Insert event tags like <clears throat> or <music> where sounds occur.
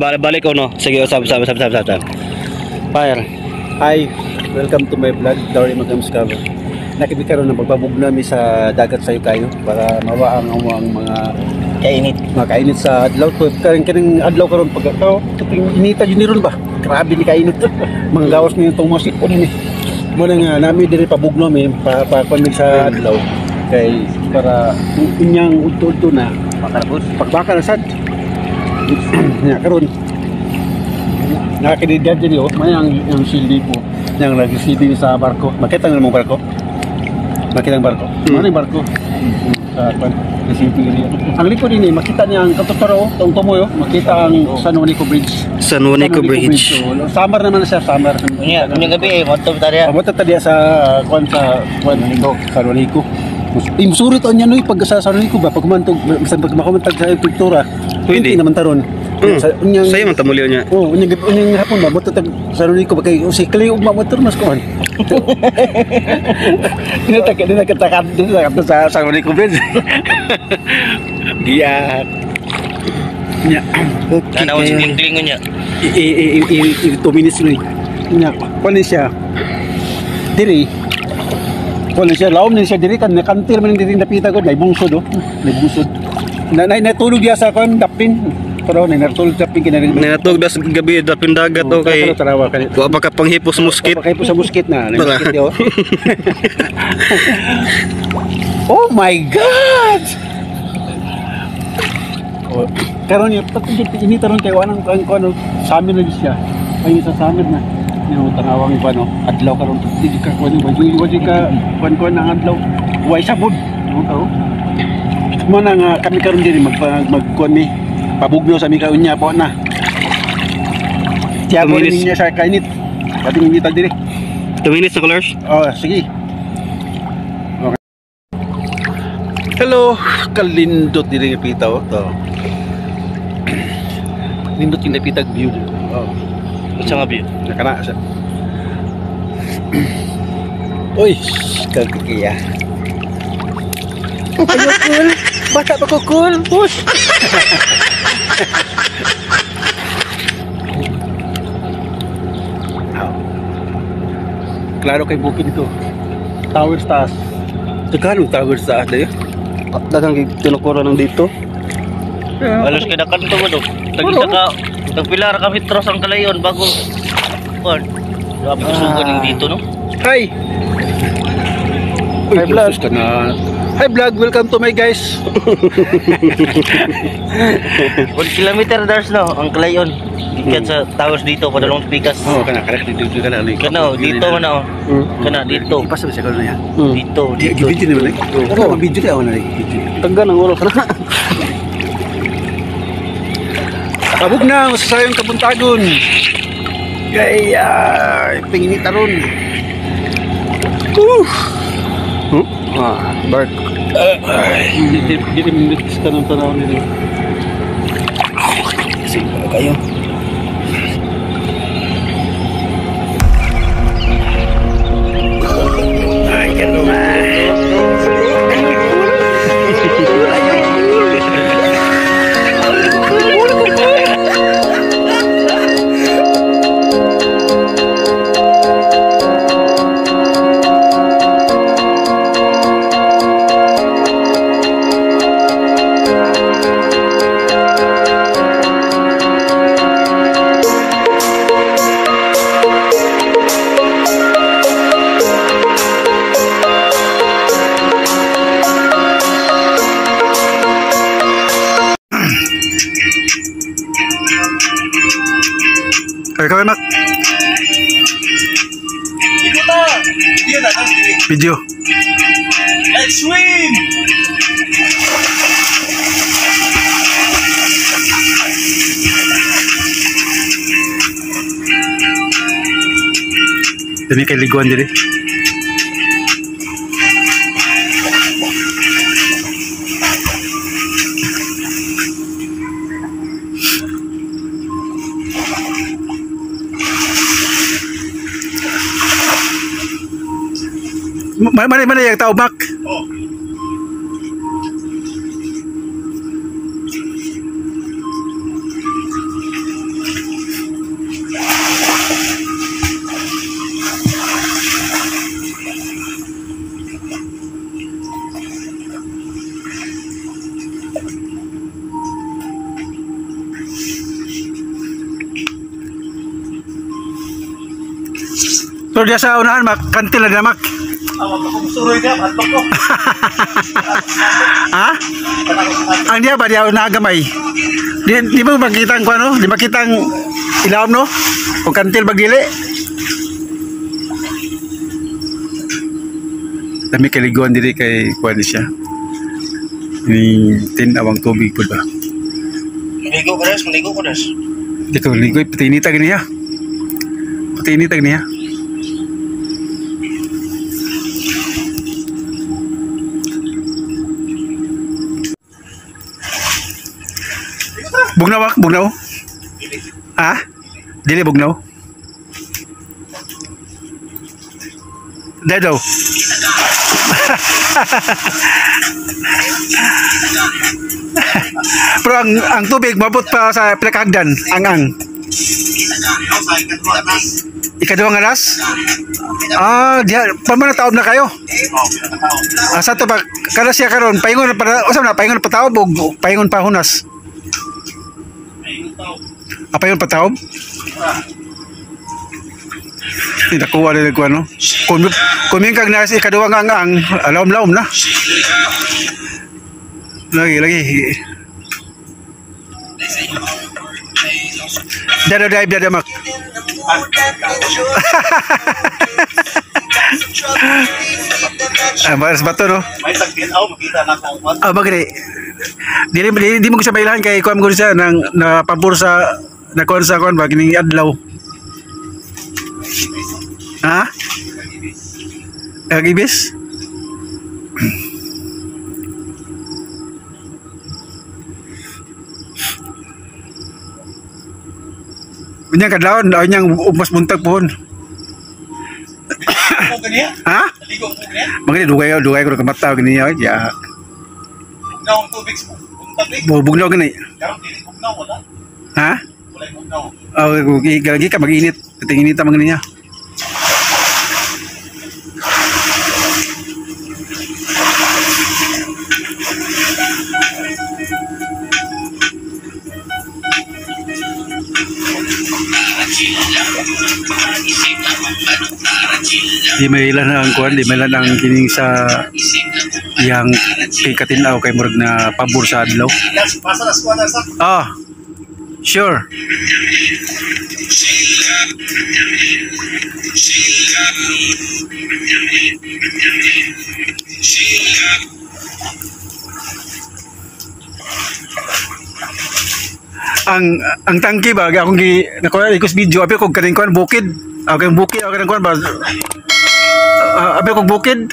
balik, balik ko no. Sige, usap, usap, usap, usap, usap. Fire. Hi, welcome to my vlog, Dory Magams-Cover. Nakibig karon ng pagbabog namin sa dagat sa kayo para mawaang ang ang mga Kainit. mga kainit sa adlaw ko. Karing karing adlaw karon pag oh, tuting inita yun ni ron ba? Grabe ni kainit. <laughs> mga gawas ni itong mga sipon ni. Mo na nga namin diri pabug namin pa pa kuan sa adlaw kay para inyang udto na Makarabos. pagbaka na sad. <clears throat> Nya karon Nakakinigan dyan yun, may ang, ang sildi po yung nag-sildi sa barko. Makita nga mo barko? Makita ang barko? Hmm. Ano yung barko? Sa kwan. Ang likod din eh, makita niya ang katuturo, tong tumoy, oh. makita ang San Juanico Bridge. San Juanico Bridge. So, summer naman na siya, summer. Unya, unya gabi eh, moto tadi. Pabot na sa kwan sa kwan, San Juanico. Imsurit on yan pag sa Juanico ba, pag kumantog, basta pag makumantag sa kultura, Pwede. naman taron. Hmm. Sa, unyang, Saya man tamulyo niya. Oh, unyang unyang hapon ba motor tag sa runi ko kay si Clay ug motor mas ka <laughs> takat dili ta sa sa runi ko bridge. Dia. <laughs> Nya. Nanaw si kling-kling niya. I i i i 2 minutes ni. Nya, kuan ni siya. Diri. Kuan ni siya lawom ni siya diri kan kantil man diri napita ko nay bungsod oh. Nay bungsod. Na na natulog dia sa kuan dapin. Pero nay natulog dapin kinarin. Ninatog das gabi dapin dagat o kay tarawa kanito. wa pa ka panghipos muskit. Papakay po sa muskit na. Muskit yun. <laughs> oh my God! Oh, karon yung pati ini taron kay wanang kan ko ano sa amin na siya. Ay sa amin na. Yung tanawang iba no. Adlaw karon di ka ko ni wajud wajud ka kuan kuan ang adlaw. Way sabod. Ano ka? Mo na nga kami karon diri mag mag kuan ni pabugno sa mi kaunya po na. Tumilis. niya sa kainit. Kating hindi ta diri. 2 minutes na colors. Oh, sige. Okay. Hello, kalindot diri nga pita oh. To. <clears throat> Lindot yung napitag view. Oh, Unsa nga view? nakana siya. Uy, kagiya. Ayo cool. Bata pa ko cool. Push. Klaro kay bukid ko. Tower taas. Tagalog tower taas dayo. Dagang tinukura ng dito. Alos kay nakanto mo do. Tagisa ka, tagpilar ka mitros ang kalayon bago kon. Grabe ka sugo ning dito no. Hi! Hi vlog. Ka na. Hi vlog, welcome to my guys. <laughs> 1 kilometer dars no ang kalayon. Gikan sa towers dito padalong pikas. Oh, kana kana dito dito kana ni. Kana dito man oh. Kana dito. Ipas sa kana niya. Dito, Di dito. video ni. Ano ba video ka na ni? Tangga ng ulo kana. <laughs> Kabog na sa sayong kabuntagon. Gaya, pingini taron. Uh. Hmm? Ah, bark. Hindi hindi mix ka ng tanaw nila. Sige kayo. Ay, kawin nak. Video. Let's swim. Dami kay liguan diri. Mana mana yang tahu mak? Oh. So, dia sa unahan, mak, kantil na mak. Ha? Ang diya ba diya nagamay? Di, di mo makita ang ano? Di makita ang ilawom no? O kantil bagili? Dami kaliguan diri kay kuan siya. Ni tinawang tubig pud ba? Maligo ko res, maligo ko res. Di ko ligoy pati inita gani ha. Pati inita gani Bugnaw ak, bugnaw. Ha? Dili bugnaw. Dado. <laughs> Pero ang ang tubig mabot pa sa plakagdan, ang ang. Ikaduhang alas? Ah, diha pamana taob na kayo. Ah, sa to ba kada siya karon paingon na para usa na paingon pa taob og paingon pa hunas. Ah, paingon pa taob? Hindi nakuha na ko ano. Kung kung yung kag nasa ikaduhang ang ang alawom-lawom na. Lagi lagi. Dada dai dada mak. Ah, maras bato no. May tagtinaw, makita na what. Ah, bagay. Dili di, di mo ko siya mailahan kay kuan ko siya nang na pabor sa na kuan sa kuan ba kining adlaw. Ha? Agibis? Unyang kadlawon, unyang umas buntag pohon. Ako ganyan? Ha? Maligo ko ganyan? Mga dugay dugay ko kamata gani ya. Bugnaw ang tubig sa tubig. Bubugnaw gani. Karon dili bugnaw, wala. Ha? Oh, gagi ka mag-init. Tingin ta mga niya. Di may ilan ang kuan, di may ilan ang kining sa yang kay katinaw kay murag na pabor sa adlaw. Yes, pasa sure. ang ang tangki ba? Akong gi nakuha ikos video. Abi kog kaning kuan bukid. Ako bukid ako kanang kuan ba? Uh, abi kog bukid